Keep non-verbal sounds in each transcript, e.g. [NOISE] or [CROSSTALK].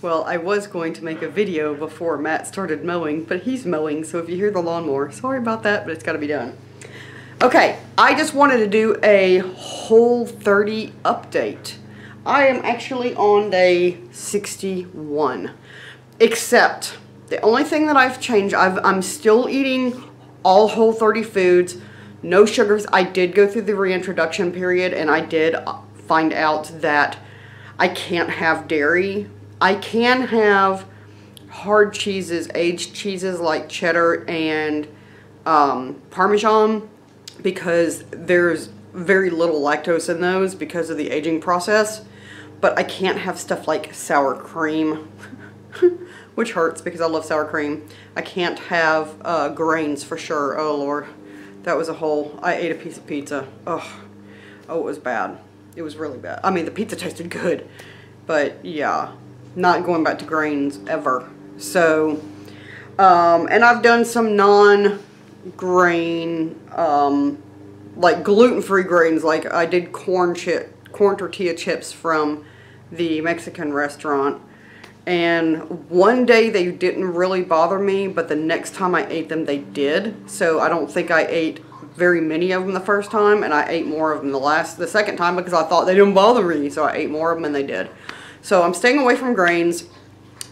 Well, I was going to make a video before Matt started mowing, but he's mowing, so if you hear the lawnmower, sorry about that, but it's got to be done. Okay, I just wanted to do a Whole 30 update. I am actually on day 61, except the only thing that I've changed, I've, I'm still eating all Whole 30 foods, no sugars. I did go through the reintroduction period and I did uh, find out that I can't have dairy. I can have hard cheeses, aged cheeses like cheddar and um, Parmesan because there's very little lactose in those because of the aging process. But I can't have stuff like sour cream, [LAUGHS] which hurts because I love sour cream. I can't have uh, grains for sure. Oh, Lord. That was a whole... I ate a piece of pizza. Oh, oh, it was bad. It was really bad. I mean, the pizza tasted good, but yeah, not going back to grains ever. So, um, and I've done some non-grain, um, like gluten-free grains. Like I did corn chip, corn tortilla chips from the Mexican restaurant. And one day they didn't really bother me, but the next time I ate them, they did. So I don't think I ate very many of them the first time, and I ate more of them the last, the second time because I thought they didn't bother me, so I ate more of them and they did. So I'm staying away from grains.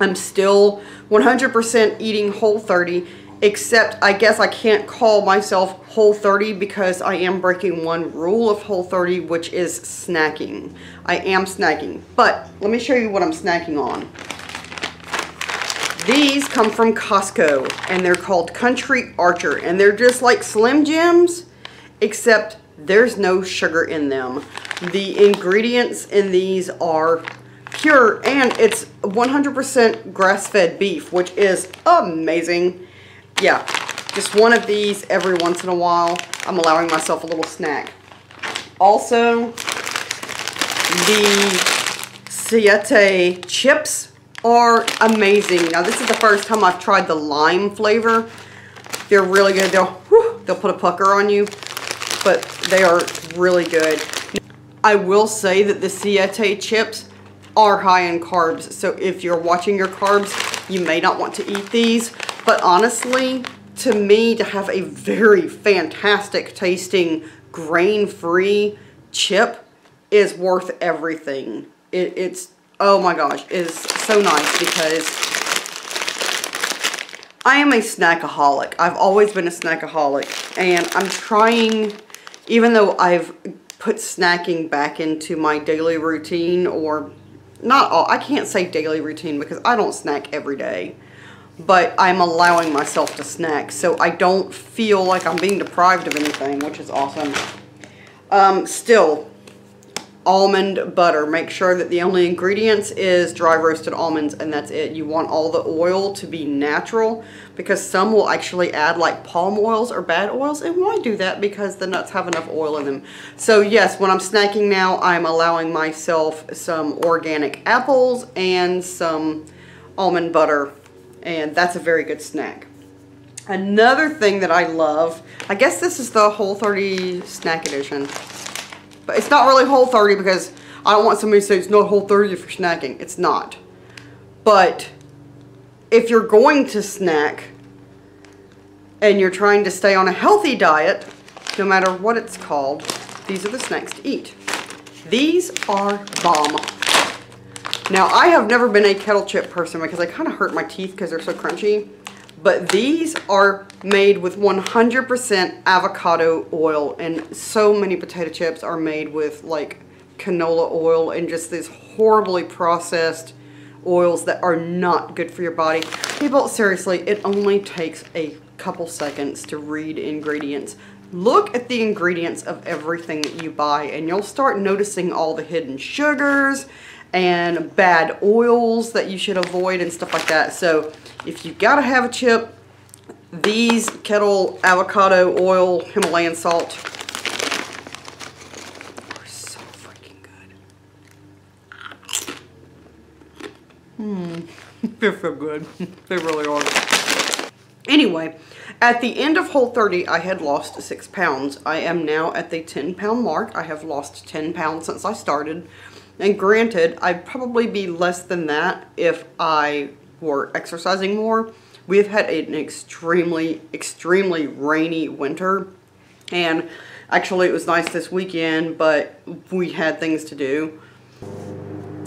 I'm still 100% eating Whole 30, except I guess I can't call myself Whole 30 because I am breaking one rule of Whole 30, which is snacking. I am snacking, but let me show you what I'm snacking on. These come from Costco and they're called Country Archer and they're just like Slim Jims except there's no sugar in them. The ingredients in these are pure and it's 100% grass-fed beef which is amazing. Yeah, just one of these every once in a while. I'm allowing myself a little snack. Also, the Siete chips are amazing. Now this is the first time I've tried the lime flavor. They're really good. They'll, whew, they'll put a pucker on you, but they are really good. I will say that the Siete chips are high in carbs. So if you're watching your carbs, you may not want to eat these. But honestly, to me, to have a very fantastic tasting grain-free chip is worth everything. It, it's oh my gosh, is so nice because I am a snackaholic. I've always been a snackaholic and I'm trying, even though I've put snacking back into my daily routine or not all, I can't say daily routine because I don't snack every day, but I'm allowing myself to snack so I don't feel like I'm being deprived of anything, which is awesome. Um, still, almond butter. Make sure that the only ingredients is dry roasted almonds and that's it. You want all the oil to be natural because some will actually add like palm oils or bad oils and why do that? Because the nuts have enough oil in them. So yes, when I'm snacking now, I'm allowing myself some organic apples and some almond butter and that's a very good snack. Another thing that I love, I guess this is the Whole 30 Snack Edition. But it's not really Whole 30 because I don't want somebody to say it's not Whole 30 if you're snacking. It's not. But if you're going to snack and you're trying to stay on a healthy diet, no matter what it's called, these are the snacks to eat. These are bomb. Now, I have never been a kettle chip person because I kind of hurt my teeth because they're so crunchy. But these are made with 100% avocado oil and so many potato chips are made with like canola oil and just these horribly processed oils that are not good for your body. People, seriously, it only takes a couple seconds to read ingredients. Look at the ingredients of everything that you buy and you'll start noticing all the hidden sugars and bad oils that you should avoid and stuff like that. So if you gotta have a chip, these kettle avocado oil Himalayan salt are so freaking good. Hmm, [LAUGHS] they're so good. [LAUGHS] they really are. Anyway, at the end of Whole 30, I had lost six pounds. I am now at the 10 pound mark. I have lost 10 pounds since I started. And granted, I'd probably be less than that if I were exercising more. We've had an extremely, extremely rainy winter. And actually it was nice this weekend, but we had things to do.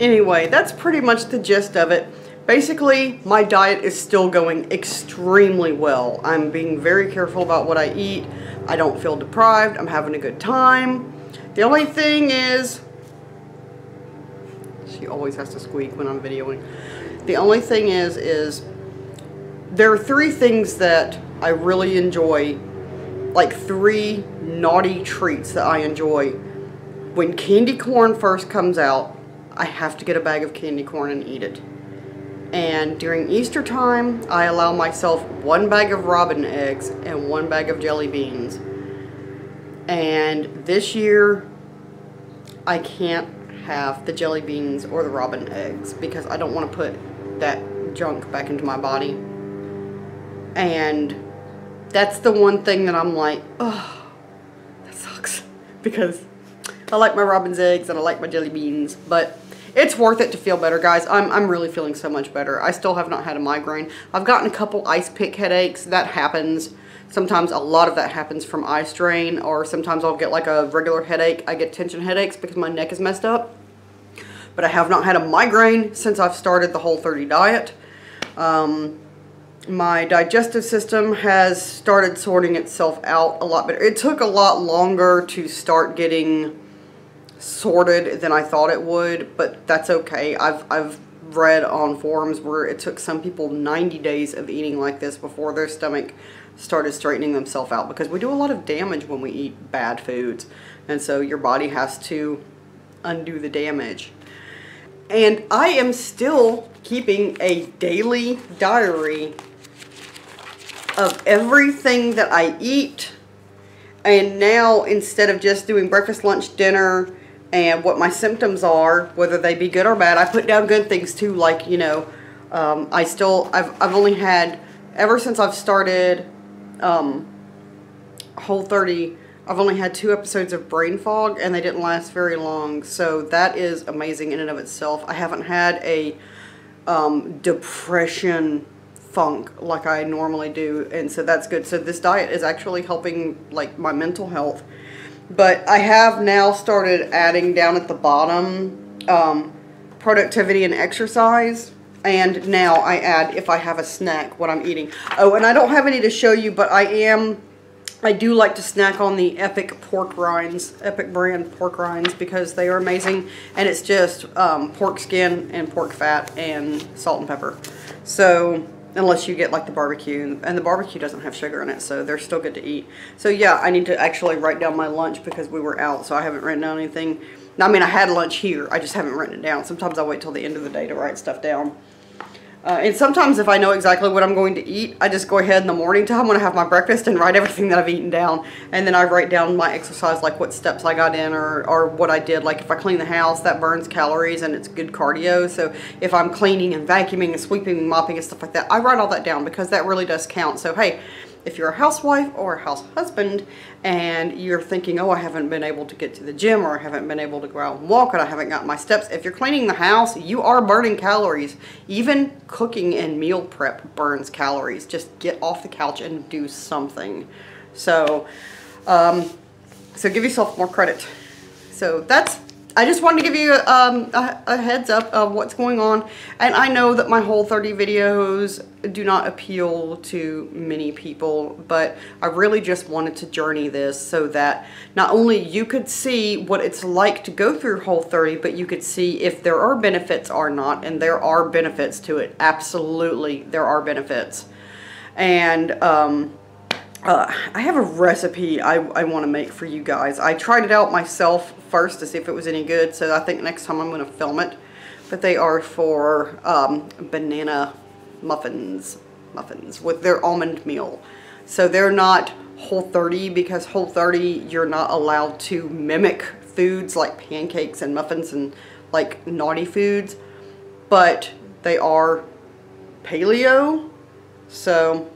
Anyway, that's pretty much the gist of it. Basically, my diet is still going extremely well. I'm being very careful about what I eat. I don't feel deprived. I'm having a good time. The only thing is, always has to squeak when I'm videoing. The only thing is, is there are three things that I really enjoy, like three naughty treats that I enjoy. When candy corn first comes out, I have to get a bag of candy corn and eat it. And during Easter time, I allow myself one bag of robin eggs and one bag of jelly beans. And this year, I can't have the jelly beans or the robin eggs because I don't want to put that junk back into my body. And that's the one thing that I'm like, oh, that sucks. [LAUGHS] Because I like my robin's eggs and I like my jelly beans, but it's worth it to feel better, guys. I'm, I'm really feeling so much better. I still have not had a migraine. I've gotten a couple ice pick headaches. That happens. Sometimes a lot of that happens from eye strain or sometimes I'll get like a regular headache. I get tension headaches because my neck is messed up. But I have not had a migraine since I've started the Whole 30 diet. Um, my digestive system has started sorting itself out a lot better. It took a lot longer to start getting sorted than I thought it would, but that's okay. I've, I've read on forums where it took some people 90 days of eating like this before their stomach started straightening themselves out because we do a lot of damage when we eat bad foods. And so your body has to undo the damage. And I am still keeping a daily diary of everything that I eat. And now instead of just doing breakfast, lunch, dinner, and what my symptoms are, whether they be good or bad, I put down good things too, like, you know, um, I still, I've, I've only had, ever since I've started um, Whole 30, I've only had two episodes of brain fog and they didn't last very long. So that is amazing in and of itself. I haven't had a um, depression funk like I normally do. And so that's good. So this diet is actually helping like my mental health. But I have now started adding down at the bottom um, productivity and exercise and now I add, if I have a snack, what I'm eating. Oh, and I don't have any to show you, but I am, I do like to snack on the Epic pork rinds, Epic brand pork rinds, because they are amazing. And it's just um, pork skin and pork fat and salt and pepper. So, unless you get like the barbecue, and the barbecue doesn't have sugar in it, so they're still good to eat. So yeah, I need to actually write down my lunch because we were out, so I haven't written down anything. I mean, I had lunch here, I just haven't written it down. Sometimes I wait till the end of the day to write stuff down. Uh, and sometimes if I know exactly what I'm going to eat, I just go ahead in the morning time when I have my breakfast and write everything that I've eaten down. And then I write down my exercise, like what steps I got in or, or what I did. Like if I clean the house, that burns calories and it's good cardio. So if I'm cleaning and vacuuming and sweeping and mopping and stuff like that, I write all that down because that really does count. So hey, if you're a housewife or a house husband and you're thinking, oh, I haven't been able to get to the gym or I haven't been able to go out and walk or I haven't got my steps, if you're cleaning the house, you are burning calories. Even cooking and meal prep burns calories. Just get off the couch and do something. So, um, so give yourself more credit. So that's I just wanted to give you um, a, a, heads up of what's going on. And I know that my whole 30 videos do not appeal to many people, but I really just wanted to journey this so that not only you could see what it's like to go through whole 30, but you could see if there are benefits or not. And there are benefits to it. Absolutely, there are benefits. And um, uh, I have a recipe I, I want to make for you guys. I tried it out myself first to see if it was any good, so I think next time I'm going to film it. But they are for um, banana muffins, muffins with their almond meal. So they're not Whole 30 because Whole 30 you're not allowed to mimic foods like pancakes and muffins and like naughty foods. But they are paleo. So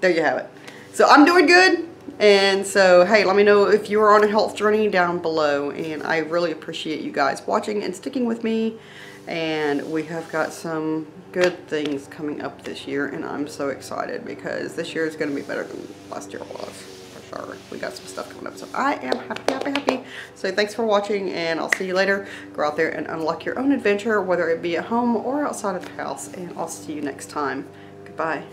there you have it. So I'm doing good. And so, hey, let me know if you are on a health journey down below. And I really appreciate you guys watching and sticking with me. And we have got some good things coming up this year. And I'm so excited because this year is going to be better than last year was. For sure. We got some stuff coming up. So I am happy, happy, happy. So thanks for watching. And I'll see you later. Go out there and unlock your own adventure, whether it be at home or outside of the house. And I'll see you next time. Goodbye.